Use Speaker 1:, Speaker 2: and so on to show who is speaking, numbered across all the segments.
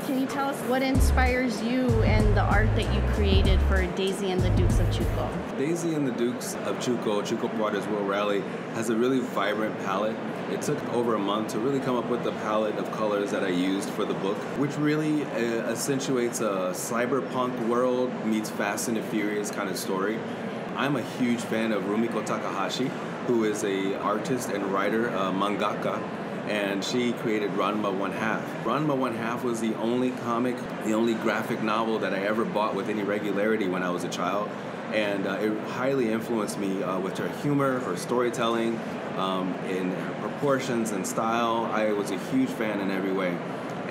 Speaker 1: Can you tell us what inspires you and the art that you created for Daizee and the Dukes of Chuco?
Speaker 2: Daizee and the Dukes of Chuco, Chuco Juárez World Rally, has a really vibrant palette. It took over a month to really come up with the palette of colors that I used for the book, which really uh, accentuates a cyberpunk world meets Fast and the Furious kind of story. I'm a huge fan of Rumiko Takahashi, who is a artist and writer, uh, mangaka, and she created Ranma One Half. Ranma One Half was the only comic, the only graphic novel that I ever bought with any regularity when I was a child, and uh, it highly influenced me uh, with her humor, her storytelling, um, in her proportions and style. I was a huge fan in every way.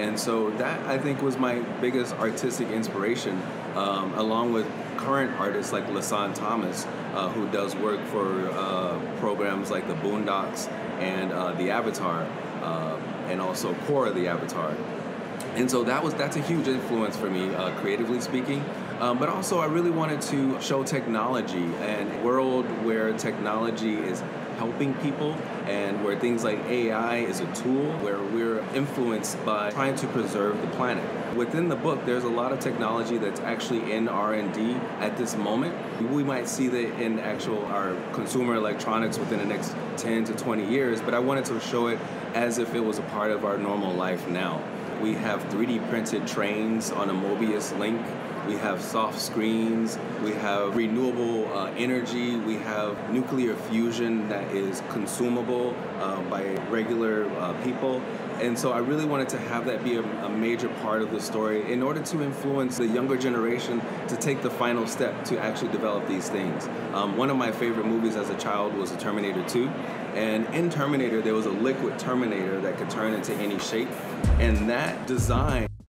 Speaker 2: And so that I think was my biggest artistic inspiration, um, along with current artists like LeSean Thomas, uh, who does work for uh, programs like the Boondocks and uh, the Avatar, uh, and also Korra the Avatar. And so that was that's a huge influence for me, uh, creatively speaking. Um, but also, I really wanted to show technology and a world where technology is helping people and where things like AI is a tool where we're influenced by trying to preserve the planet. Within the book, there's a lot of technology that's actually in R&D at this moment. We might see that in actual our consumer electronics within the next 10 to 20 years, but I wanted to show it as if it was a part of our normal life now. We have 3D printed trains on a Mobius link we have soft screens, we have renewable uh, energy, we have nuclear fusion that is consumable uh, by regular uh, people. And so I really wanted to have that be a, a, major part of the story in order to influence the younger generation to take the final step to actually develop these things. Um, one of my favorite movies as a child was Terminator 2. And in Terminator, there was a liquid Terminator that could turn into any shape. And that design